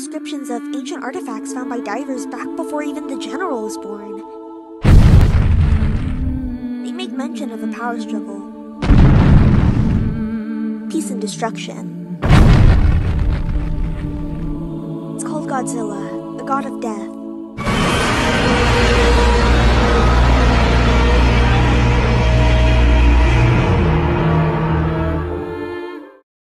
descriptions of ancient artifacts found by divers back before even the general was born. They make mention of a power struggle, peace and destruction. It's called Godzilla, the god of death.